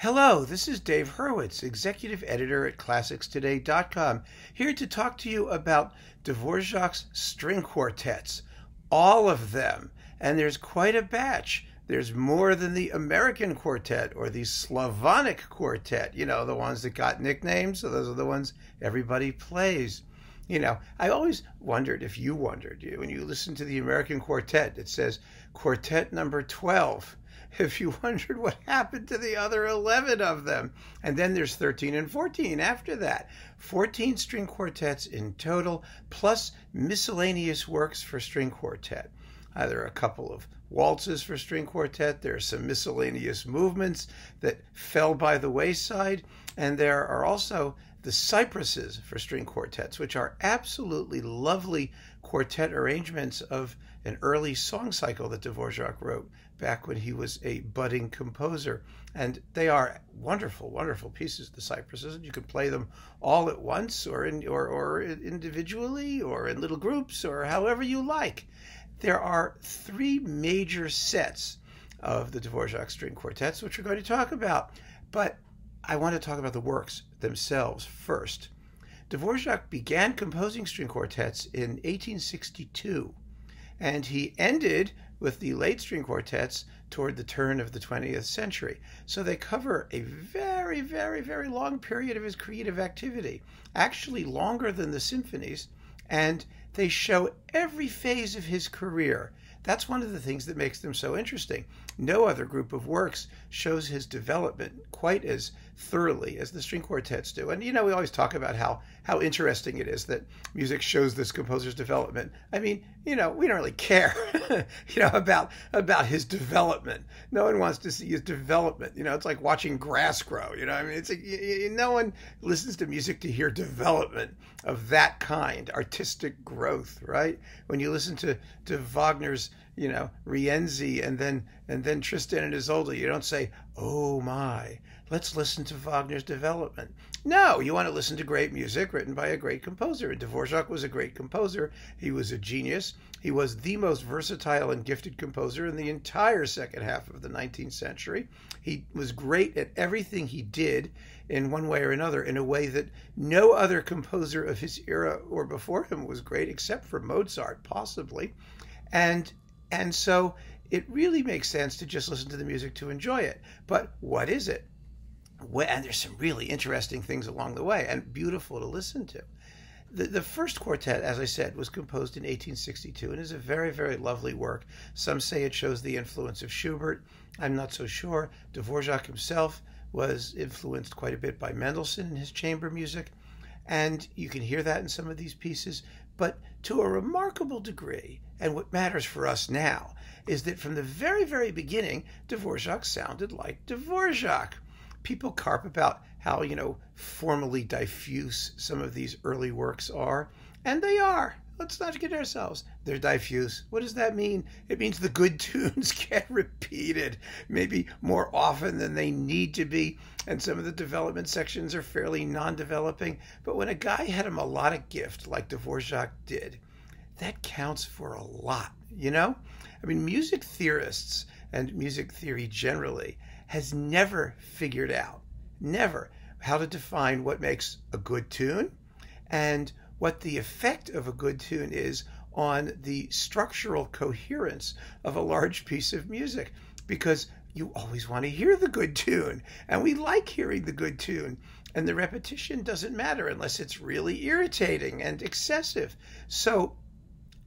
Hello, this is Dave Hurwitz, executive editor at ClassicsToday.com, here to talk to you about Dvorak's string quartets. All of them. And there's quite a batch. There's more than the American quartet or the Slavonic quartet, you know, the ones that got nicknames. So those are the ones everybody plays. You know, I always wondered if you wondered, when you listen to the American quartet, it says quartet number 12 if you wondered what happened to the other 11 of them. And then there's 13 and 14 after that. 14 string quartets in total, plus miscellaneous works for string quartet. Are a couple of waltzes for string quartet. There are some miscellaneous movements that fell by the wayside. And there are also the cypresses for string quartets, which are absolutely lovely quartet arrangements of an early song cycle that Dvorak wrote back when he was a budding composer. And they are wonderful, wonderful pieces, the cypresses. And you can play them all at once or, in, or, or individually or in little groups or however you like. There are three major sets of the Dvorak string quartets, which we're going to talk about. But I want to talk about the works themselves first. Dvorak began composing string quartets in 1862, and he ended with the late string quartets toward the turn of the 20th century. So they cover a very, very, very long period of his creative activity, actually longer than the symphonies, and they show every phase of his career. That's one of the things that makes them so interesting. No other group of works shows his development quite as thoroughly as the string quartets do. And you know, we always talk about how how interesting it is that music shows this composer's development. I mean, you know, we don't really care, you know, about about his development. No one wants to see his development. You know, it's like watching grass grow. You know, I mean, it's like, no one listens to music to hear development of that kind, artistic growth, right? When you listen to to Wagner's you know Rienzi and then and then Tristan and Isolde. You don't say, "Oh my, let's listen to Wagner's development." No, you want to listen to great music written by a great composer. And Dvorak was a great composer. He was a genius. He was the most versatile and gifted composer in the entire second half of the 19th century. He was great at everything he did in one way or another in a way that no other composer of his era or before him was great except for Mozart possibly. And and so it really makes sense to just listen to the music to enjoy it. But what is it? And there's some really interesting things along the way and beautiful to listen to. The, the first quartet, as I said, was composed in 1862 and is a very, very lovely work. Some say it shows the influence of Schubert. I'm not so sure. Dvorak himself was influenced quite a bit by Mendelssohn in his chamber music. And you can hear that in some of these pieces. But to a remarkable degree, and what matters for us now, is that from the very, very beginning, Dvorak sounded like Dvorak. People carp about how, you know, formally diffuse some of these early works are, and they are. Let's not kid ourselves. They're diffuse. What does that mean? It means the good tunes get repeated, maybe more often than they need to be. And some of the development sections are fairly non developing. But when a guy had a melodic gift like Dvorak did, that counts for a lot, you know? I mean, music theorists and music theory generally has never figured out, never, how to define what makes a good tune and what the effect of a good tune is on the structural coherence of a large piece of music because you always want to hear the good tune and we like hearing the good tune and the repetition doesn't matter unless it's really irritating and excessive so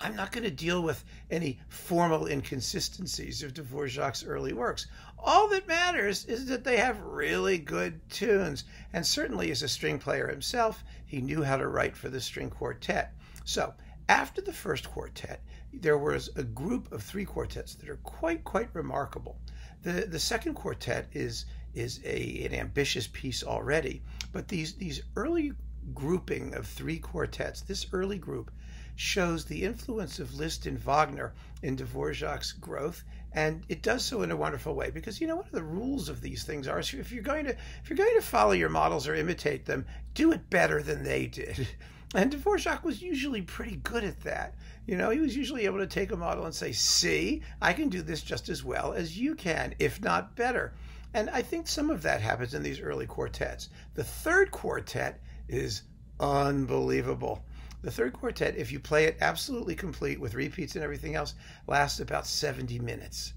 I'm not going to deal with any formal inconsistencies of Dvorak's early works. All that matters is that they have really good tunes. And certainly, as a string player himself, he knew how to write for the string quartet. So, after the first quartet, there was a group of three quartets that are quite, quite remarkable. The, the second quartet is, is a, an ambitious piece already, but these, these early grouping of three quartets, this early group, shows the influence of Liszt and Wagner in Dvorak's growth, and it does so in a wonderful way because you know one of the rules of these things are if you're going to if you're going to follow your models or imitate them, do it better than they did. And Dvorak was usually pretty good at that. You know, he was usually able to take a model and say, "See, I can do this just as well as you can, if not better." And I think some of that happens in these early quartets. The third quartet is unbelievable. The third quartet, if you play it absolutely complete with repeats and everything else, lasts about 70 minutes.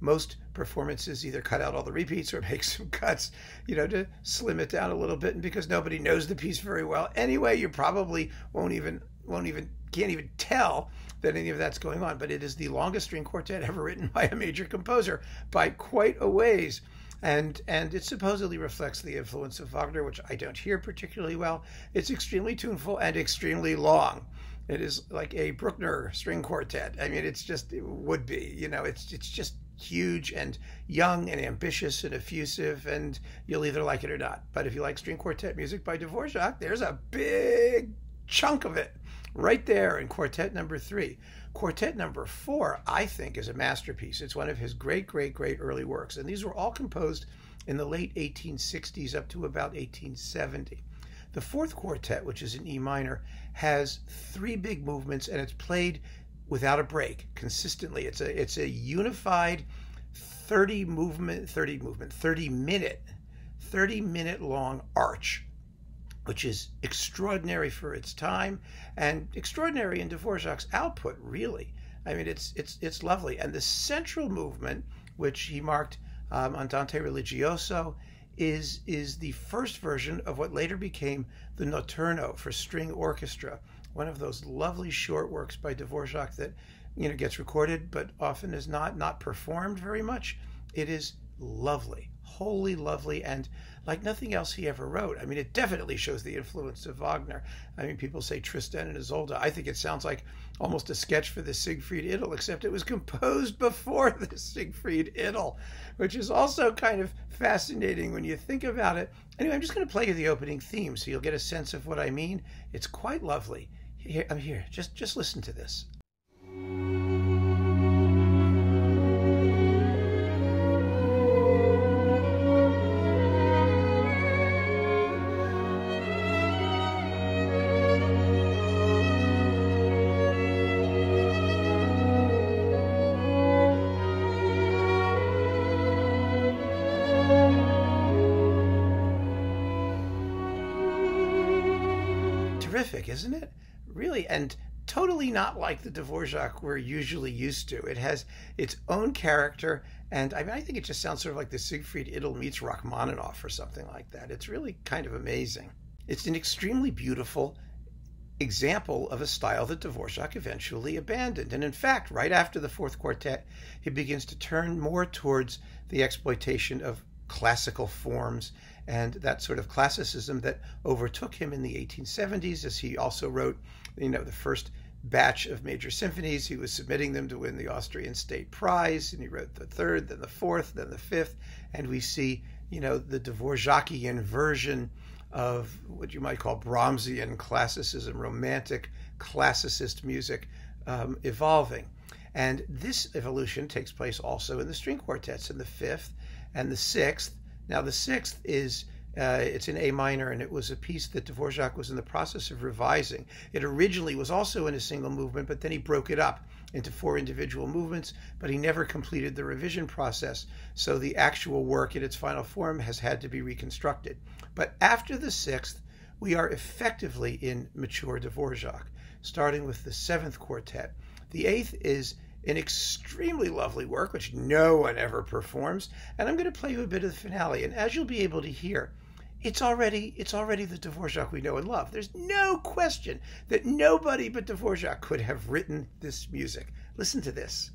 Most performances either cut out all the repeats or make some cuts, you know, to slim it down a little bit. And because nobody knows the piece very well anyway, you probably won't even won't even can't even tell that any of that's going on. But it is the longest string quartet ever written by a major composer by quite a ways and and it supposedly reflects the influence of Wagner, which I don't hear particularly well. It's extremely tuneful and extremely long. It is like a Bruckner string quartet. I mean, it's just it would be. You know, it's it's just huge and young and ambitious and effusive, and you'll either like it or not. But if you like string quartet music by Dvorak, there's a big chunk of it right there in quartet number three. Quartet number four, I think, is a masterpiece. It's one of his great, great, great early works. And these were all composed in the late 1860s up to about 1870. The fourth quartet, which is in E minor, has three big movements and it's played without a break consistently. It's a it's a unified 30 movement, 30 movement, 30 minute, 30 minute long arch which is extraordinary for its time and extraordinary in Dvorak's output, really. I mean, it's it's it's lovely. And the central movement, which he marked um, Andante Religioso, is is the first version of what later became the Notturno for string orchestra, one of those lovely short works by Dvorak that you know gets recorded but often is not not performed very much. It is lovely, wholly lovely, and like nothing else he ever wrote. I mean, it definitely shows the influence of Wagner. I mean, people say Tristan and Isolde. I think it sounds like almost a sketch for the Siegfried Idyll, except it was composed before the Siegfried Idyll, which is also kind of fascinating when you think about it. Anyway, I'm just going to play you the opening theme so you'll get a sense of what I mean. It's quite lovely. Here, I'm here. Just, just listen to this. Isn't it? Really, and totally not like the Dvorak we're usually used to. It has its own character, and I mean, I think it just sounds sort of like the Siegfried Idyll meets Rachmaninoff or something like that. It's really kind of amazing. It's an extremely beautiful example of a style that Dvorak eventually abandoned. And in fact, right after the fourth quartet, he begins to turn more towards the exploitation of classical forms and that sort of classicism that overtook him in the 1870s as he also wrote you know the first batch of major symphonies. He was submitting them to win the austrian state prize and he wrote the third then the fourth then the fifth. And we see you know the dvorakian version of what you might call brahmsian classicism romantic classicist music um, evolving. And this evolution takes place also in the string quartets in the fifth and the sixth now, the sixth is uh, it's in A minor, and it was a piece that Dvorak was in the process of revising. It originally was also in a single movement, but then he broke it up into four individual movements, but he never completed the revision process. So the actual work in its final form has had to be reconstructed. But after the sixth, we are effectively in mature Dvorak, starting with the seventh quartet. The eighth is an extremely lovely work, which no one ever performs. And I'm going to play you a bit of the finale. And as you'll be able to hear, it's already it's already the Dvorak we know and love. There's no question that nobody but Dvorak could have written this music. Listen to this.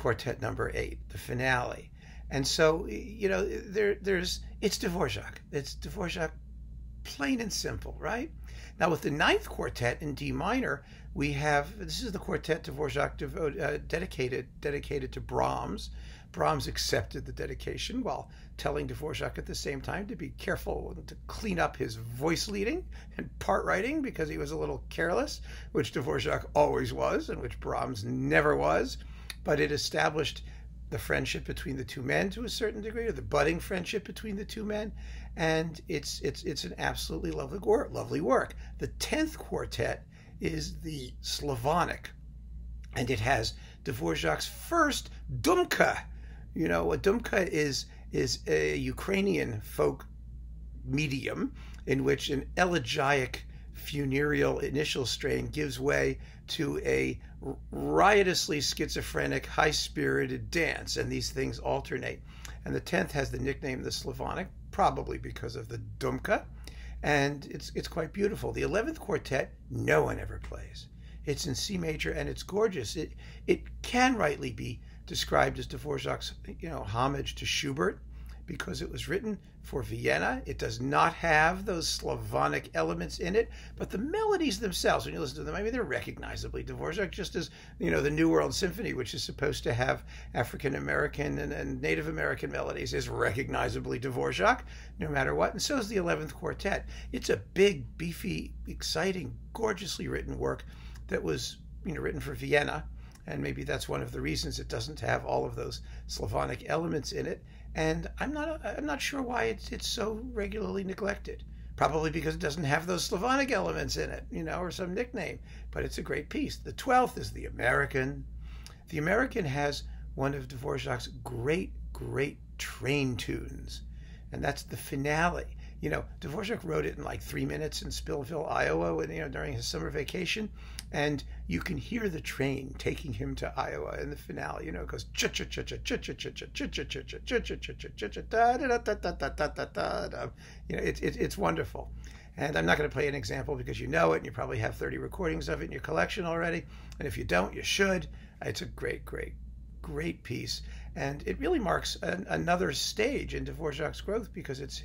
Quartet number eight, the finale. And so, you know, there, there's it's Dvorak. It's Dvorak, plain and simple, right? Now, with the ninth quartet in D minor, we have this is the quartet Dvorak uh, dedicated dedicated to Brahms. Brahms accepted the dedication while telling Dvorak at the same time to be careful and to clean up his voice leading and part writing because he was a little careless, which Dvorak always was and which Brahms never was. But it established the friendship between the two men to a certain degree, or the budding friendship between the two men, and it's it's it's an absolutely lovely work. Lovely work. The tenth quartet is the Slavonic, and it has Dvorak's first dumka. You know, a dumka is is a Ukrainian folk medium in which an elegiac funereal initial strain gives way to a riotously schizophrenic, high spirited dance, and these things alternate. And the 10th has the nickname the Slavonic, probably because of the Dumka, and it's, it's quite beautiful. The 11th quartet, no one ever plays. It's in C major and it's gorgeous. It, it can rightly be described as Dvorak's you know, homage to Schubert because it was written for Vienna. It does not have those Slavonic elements in it, but the melodies themselves, when you listen to them, I mean, they're recognizably Dvorak, just as, you know, the New World Symphony, which is supposed to have African American and, and, Native American melodies, is recognizably Dvorak, no matter what. And so is the 11th Quartet. It's a big, beefy, exciting, gorgeously written work that was, you know, written for Vienna. And maybe that's one of the reasons it doesn't have all of those Slavonic elements in it and I'm not I'm not sure why it's it's so regularly neglected. Probably because it doesn't have those Slavonic elements in it, you know, or some nickname. But it's a great piece. The twelfth is the American. The American has one of Dvorak's great, great train tunes, and that's the finale you know, Dvorak wrote it in like three minutes in Spillville, Iowa, when, you know, during his summer vacation, and you can hear the train taking him to Iowa in the finale. You know, it goes cha cha cha cha cha cha cha cha cha cha cha cha cha cha cha cha cha da da da da da da da da da. You know, it's it's wonderful. And I'm not going to play an example because you know it, and you probably have 30 recordings of it in your collection already. And if you don't, you should. It's a great, great, great piece. And it really marks an, another stage in Dvorak's growth because it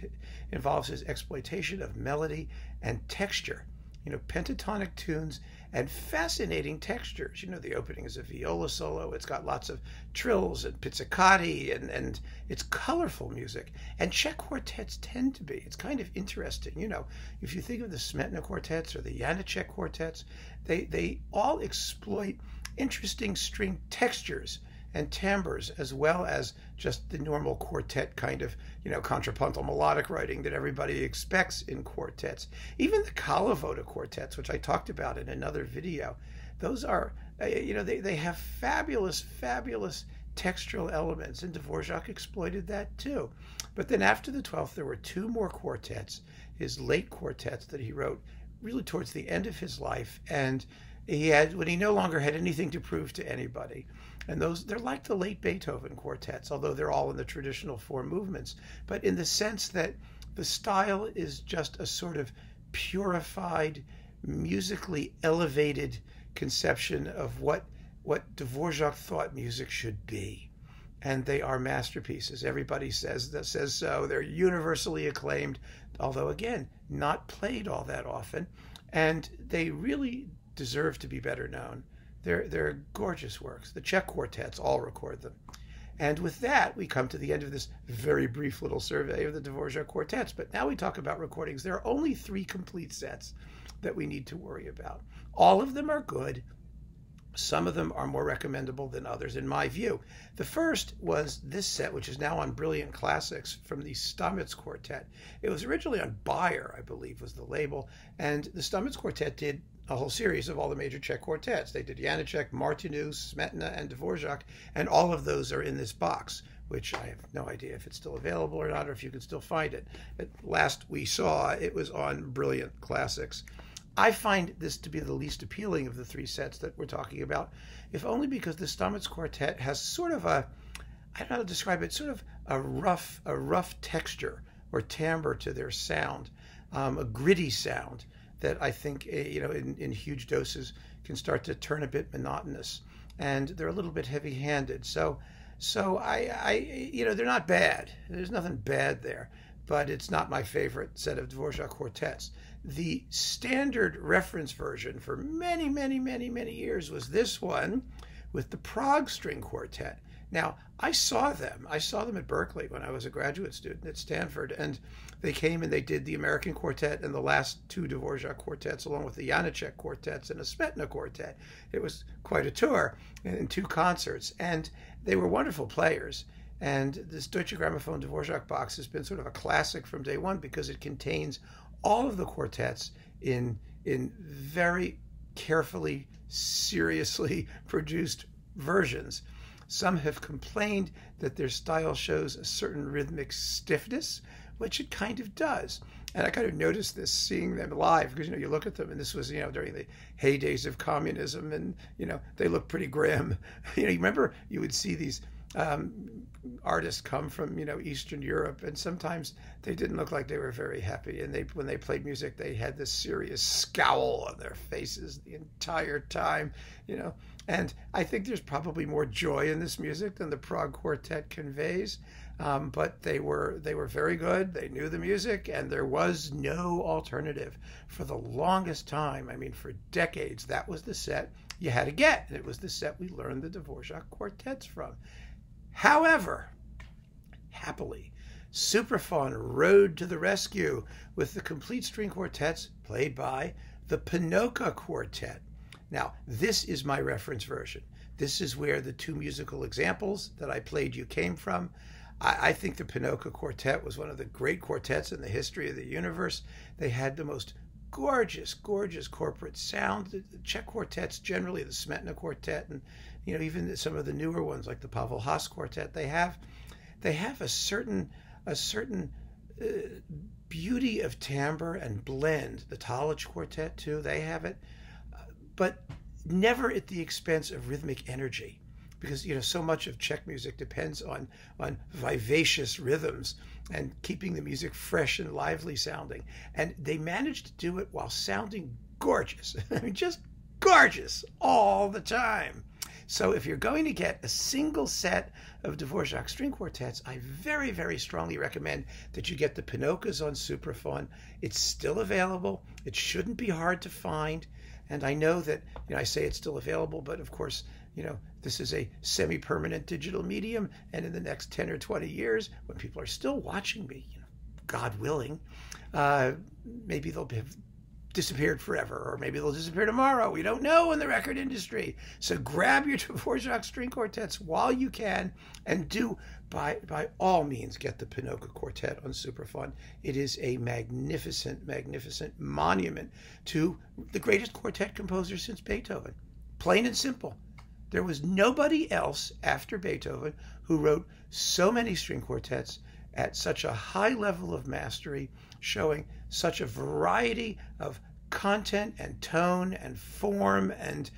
involves his exploitation of melody and texture. You know, pentatonic tunes and fascinating textures. You know, the opening is a viola solo. It's got lots of trills and pizzicati, and, and it's colorful music. And Czech quartets tend to be. It's kind of interesting. You know, if you think of the Smetana quartets or the Janacek quartets, they, they all exploit interesting string textures and timbres, as well as just the normal quartet kind of, you know, contrapuntal melodic writing that everybody expects in quartets. Even the Kalliwoda quartets, which I talked about in another video, those are, uh, you know, they, they have fabulous, fabulous textural elements, and Dvorak exploited that too. But then after the 12th, there were two more quartets, his late quartets that he wrote really towards the end of his life, and he had when he no longer had anything to prove to anybody. And those they're like the late Beethoven quartets, although they're all in the traditional four movements, but in the sense that the style is just a sort of purified, musically elevated conception of what what Dvorak thought music should be. And they are masterpieces. Everybody says that says so. They're universally acclaimed, although again, not played all that often. And they really deserve to be better known. They're, they're gorgeous works. The Czech quartets all record them. And with that, we come to the end of this very brief little survey of the Dvorak quartets. But now we talk about recordings. There are only three complete sets that we need to worry about. All of them are good. Some of them are more recommendable than others, in my view. The first was this set, which is now on Brilliant Classics from the Stamitz Quartet. It was originally on Bayer, I believe, was the label, and the Stamitz Quartet did a whole series of all the major Czech quartets. They did Janacek, Martinu, Smetana, and Dvorak, and all of those are in this box, which I have no idea if it's still available or not, or if you can still find it. At last we saw, it was on Brilliant Classics. I find this to be the least appealing of the three sets that we're talking about, if only because the Stamitz Quartet has sort of a, I don't know how to describe it, sort of a rough, a rough texture or timbre to their sound, um, a gritty sound that I think, eh, you know, in, in huge doses can start to turn a bit monotonous, and they're a little bit heavy-handed. So, so I, I, you know, they're not bad. There's nothing bad there, but it's not my favorite set of Dvorak quartets. The standard reference version for many, many, many, many years was this one with the Prague String Quartet. Now, I saw them. I saw them at Berkeley when I was a graduate student at Stanford, and they came and they did the American Quartet and the last two Dvorak quartets, along with the Janacek quartets and a Smetana quartet. It was quite a tour in two concerts, and they were wonderful players. And this Deutsche Grammophon Dvorak box has been sort of a classic from day one because it contains all of the quartets in in very carefully, seriously produced versions. Some have complained that their style shows a certain rhythmic stiffness, which it kind of does. And I kind of noticed this seeing them live because you know you look at them and this was you know during the heydays of communism and you know they look pretty grim. You know you remember you would see these um, artists come from you know Eastern Europe, and sometimes they didn't look like they were very happy. And they when they played music, they had this serious scowl on their faces the entire time, you know. And I think there's probably more joy in this music than the Prague Quartet conveys. Um, but they were they were very good. They knew the music, and there was no alternative for the longest time. I mean, for decades, that was the set you had to get. And it was the set we learned the Dvorak quartets from. However, happily, Supraphon rode to the rescue with the complete string quartets played by the Panocha Quartet. Now, this is my reference version. This is where the two musical examples that I played you came from. I, I think the Panocha Quartet was one of the great quartets in the history of the universe. They had the most gorgeous, gorgeous corporate sound. The Czech quartets, generally the Smetana Quartet, and you know even some of the newer ones like the Pavel Haas Quartet, they have they have a certain a certain uh, beauty of timbre and blend. The Talich Quartet too, they have it, uh, but never at the expense of rhythmic energy because you know so much of Czech music depends on on vivacious rhythms and keeping the music fresh and lively sounding. And they managed to do it while sounding gorgeous. I mean, just gorgeous all the time. So if you're going to get a single set of Dvorak string quartets, I very, very strongly recommend that you get the Panochas on Supraphon. It's still available. It shouldn't be hard to find. And I know that you know I say it's still available, but of course you know, this is a semi permanent digital medium. And in the next 10 or 20 years, when people are still watching me, you know, God willing, uh, maybe they'll have disappeared forever, or maybe they'll disappear tomorrow. We don't know in the record industry. So grab your Dvorak string quartets while you can, and do by by all means get the Panocha Quartet on Supraphon. It is a magnificent, magnificent monument to the greatest quartet composer since Beethoven. Plain and simple. There was nobody else after Beethoven who wrote so many string quartets at such a high level of mastery, showing such a variety of content and tone and form. And,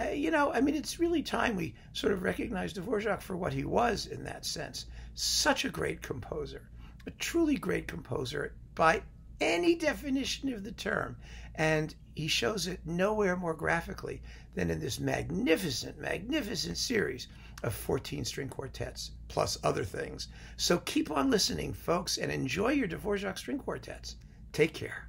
uh, you know, I mean, it's really time we sort of recognize Dvorak for what he was in that sense. Such a great composer, a truly great composer by any definition of the term. And he shows it nowhere more graphically than in this magnificent, magnificent series of 14 string quartets, plus other things. So keep on listening, folks, and enjoy your Dvorak string quartets. Take care.